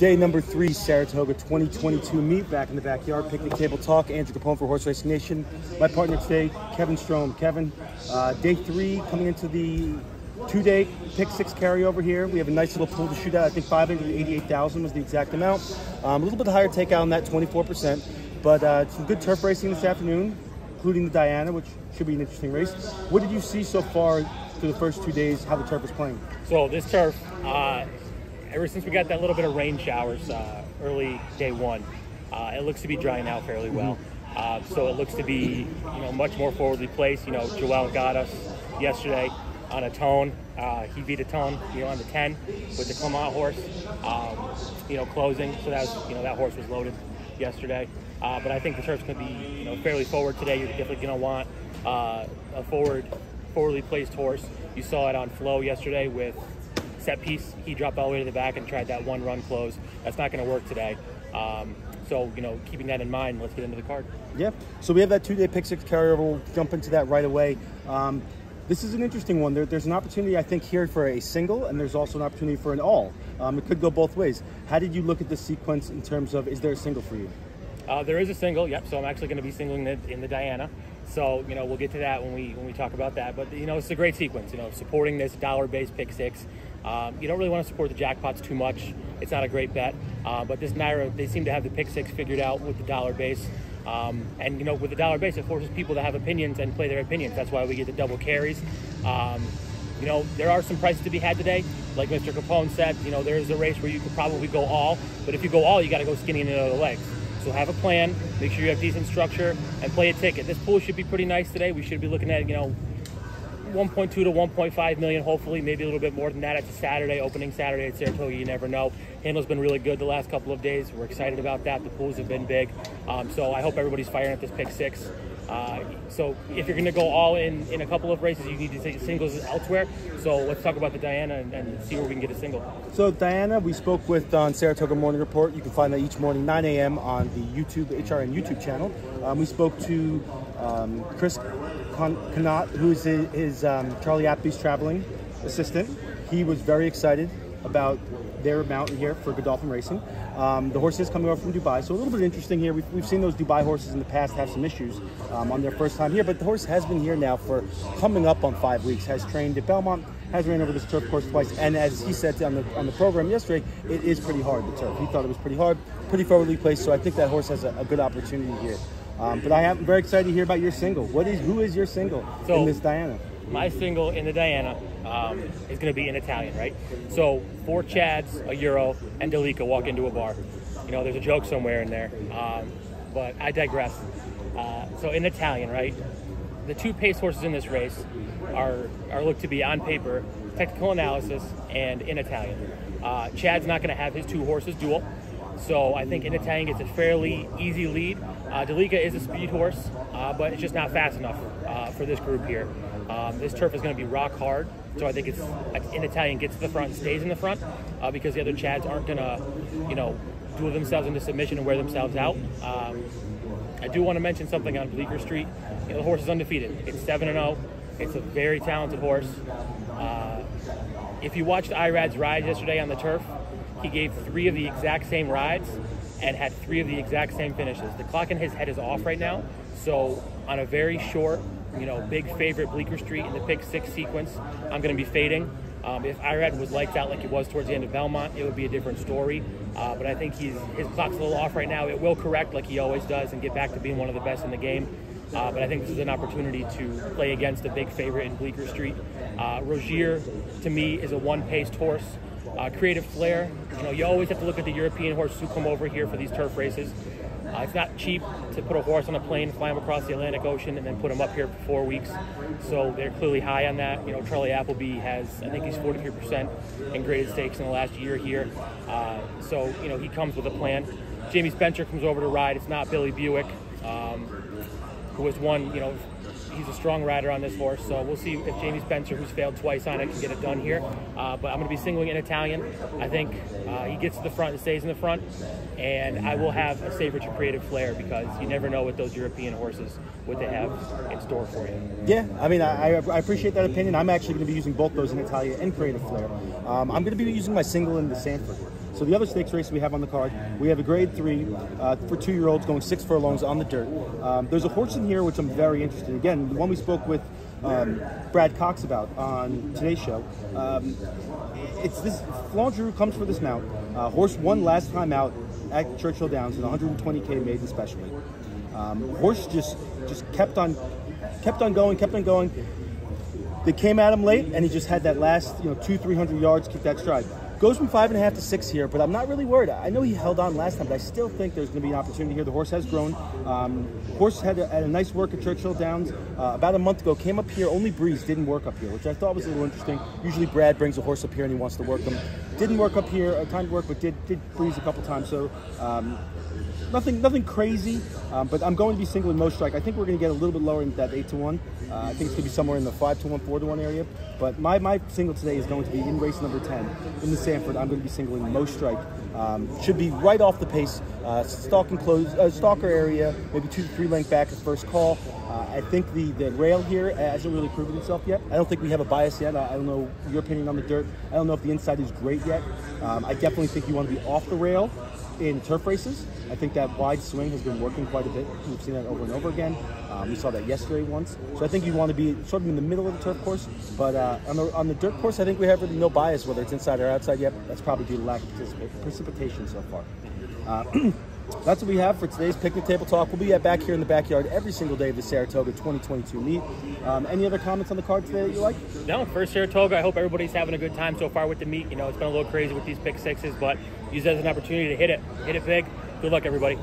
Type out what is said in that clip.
Day number three, Saratoga 2022 meet back in the backyard. Picnic table talk. Andrew Capone for Horse Racing Nation. My partner today, Kevan Strom. Kevan, uh, day three coming into the two-day pick six carryover here. We have a nice little pool to shoot at. I think 588,000 was the exact amount. Um, a little bit higher takeout on that, 24%. But uh, some good turf racing this afternoon, including the Diana, which should be an interesting race. What did you see so far through the first two days? How the turf is playing? So this turf. Uh, ever since we got that little bit of rain showers uh, early day one, uh, it looks to be drying out fairly well. Uh, so it looks to be, you know, much more forwardly placed. You know, Joel got us yesterday on a tone. Uh, he beat a tone, you know, on the 10 with the Clement horse, um, you know, closing. So that was, you know, that horse was loaded yesterday. Uh, but I think the turf's going to be, you know, fairly forward today. You're definitely going to want uh, a forward, forwardly placed horse. You saw it on flow yesterday with set piece. He dropped all the way to the back and tried that one run close. That's not going to work today. Um, so, you know, keeping that in mind, let's get into the card. Yeah. So we have that two-day pick six carryover. We'll jump into that right away. Um, this is an interesting one. There, there's an opportunity, I think, here for a single, and there's also an opportunity for an all. Um, it could go both ways. How did you look at the sequence in terms of is there a single for you? Uh, there is a single, yep. So I'm actually going to be singling it in the Diana. So you know we'll get to that when we when we talk about that. But you know it's a great sequence. You know supporting this dollar-based pick six. Um, you don't really want to support the jackpots too much. It's not a great bet. Uh, but this NYRA, they seem to have the pick six figured out with the dollar base. Um, and you know, with the dollar base, it forces people to have opinions and play their opinions. That's why we get the double carries. Um, you know, there are some prices to be had today. Like Mr. Capone said, you know, there is a race where you could probably go all, but if you go all, you got to go skinny in the other legs. So have a plan, make sure you have decent structure, and play a ticket. This pool should be pretty nice today. We should be looking at, you know, 1.2 to 1.5 million, hopefully, maybe a little bit more than that. It's a Saturday, opening Saturday at Saratoga. You never know. Handle's been really good the last couple of days. We're excited about that. The pools have been big. Um, so I hope everybody's firing at this pick six. Uh, so if you're going to go all in in a couple of races, you need to take singles elsewhere. So let's talk about the Diana and, and see where we can get a single. So Diana, we spoke with on Saratoga Morning Report. You can find that each morning 9 a.m. on the YouTube HRN YouTube channel. Um, we spoke to um, Chris Connaught, who's his, his um, Charlie Appleby's traveling assistant. He was very excited about their mountain here for Godolphin Racing. Um, the horse is coming over from Dubai, so a little bit interesting here. We've, we've seen those Dubai horses in the past have some issues um, on their first time here, but the horse has been here now for coming up on five weeks, has trained at Belmont, has ran over this turf course twice, and as he said on the, on the program yesterday, it is pretty hard, the turf. He thought it was pretty hard, pretty forwardly placed, so I think that horse has a, a good opportunity here. Um, but I am very excited to hear about your single. What is who is your single so, in this Diana? My single in the Diana um, is going to be in Italian, right? So four Chads, a Euro, and Dalika walk into a bar. You know, there's a joke somewhere in there, um, but I digress. Uh, so in Italian, right? The two pace horses in this race are are looked to be on paper, technical analysis, and in Italian. Uh, Chad's not going to have his two horses dual. So I think in Italian gets a fairly easy lead. Uh, Dalika is a speed horse, uh, but it's just not fast enough uh, for this group here. Um, this turf is going to be rock hard, so I think it's in Italian gets to the front stays in the front uh, because the other Chads aren't going to, you know, duel themselves into submission and wear themselves out. Um, I do want to mention something on Bleecker Street. You know, the horse is undefeated. It's seven and zero. Oh. It's a very talented horse. Uh, if you watched Irad's ride yesterday on the turf, he gave three of the exact same rides and had three of the exact same finishes. The clock in his head is off right now, so on a very short, you know, big favorite Bleecker Street in the pick six sequence, I'm going to be fading. Um, if Irad was lights out like he was towards the end of Belmont, it would be a different story. Uh, but I think he's his clock's a little off right now. It will correct like he always does and get back to being one of the best in the game. Uh, but I think this is an opportunity to play against a big favorite in Bleecker Street. Uh, Rougir, to me, is a one-paced horse. Uh, creative flair. You know, you always have to look at the European horses who come over here for these turf races. Uh, it's not cheap to put a horse on a plane, fly him across the Atlantic Ocean, and then put him up here for four weeks. So they're clearly high on that. You know, Charlie Appleby has, I think he's 43% in graded stakes in the last year here. Uh, so, you know, he comes with a plan. Jamie Spencer comes over to ride. It's not Billy Buick, um, who has won, you know, he's a strong rider on this horse, so we'll see if Jamie Spencer, who's failed twice on it, can get it done here. Uh, but I'm going to be singling in Italian. I think uh, he gets to the front and stays in the front, and I will have a safer to creative flair because you never know with those European horses what they have in store for you. Yeah, I mean, I, I appreciate that opinion. I'm actually going to be using both those in Italian and creative flair. Um, I'm going to be using my single in the Sanford. So the other stakes race we have on the card, we have a grade three uh, for two-year-olds going six furlongs on the dirt. Um, there's a horse in here which I'm very interested in. Again, the one we spoke with um, Brad Cox about on today's show. Um, it's this Flandreau comes for this mount. Uh, horse won last time out at Churchill Downs in 120k maiden specially. Um, horse just just kept on kept on going, kept on going. They came at him late, and he just had that last you know two three hundred yards, kick that stride. Goes from five and a half to six here, but I'm not really worried. I know he held on last time, but I still think there's going to be an opportunity here. The horse has grown. Um, horse had a, had a, nice work at Churchill Downs uh, about a month ago. Came up here, only Breeze didn't work up here, which I thought was a little interesting. Usually Brad brings a horse up here and he wants to work them. Didn't work up here, a time to work, but did did Breeze a couple times. So um, nothing nothing crazy, um, but I'm going to be singling Mo Strike. I think we're going to get a little bit lower in that eight to one. Uh, I think it's going to be somewhere in the five to one, four to one area. But my, my single today is going to be in race number ten in the Sanford. I'm going to be singling Mo Strike. Um, should be right off the pace, uh, stalking close, uh, stalker area, maybe two to three length back at first call. Uh, I think the, the rail here hasn't really proven itself yet. I don't think we have a bias yet. I, I, don't know your opinion on the dirt. I don't know if the inside is great yet. Um, I definitely think you want to be off the rail in turf races. I think that wide swing has been working quite a bit. We've seen that over and over again. Um, we saw that yesterday once. So I think you want to be sort of in the middle of the turf course. But uh, on, the, on the dirt course, I think we have really no bias, whether it's inside or outside yet. That's probably due to lack of precipitation so far. Uh, that's what we have for today's picnic table talk. We'll be back here in the backyard every single day of the Saratoga 2022 meet. Um, any other comments on the card today that you like? No, first Saratoga. I hope everybody's having a good time so far with the meet. You know, it's been a little crazy with these pick sixes, but use it as an opportunity to hit it, hit it big. Good luck, everybody.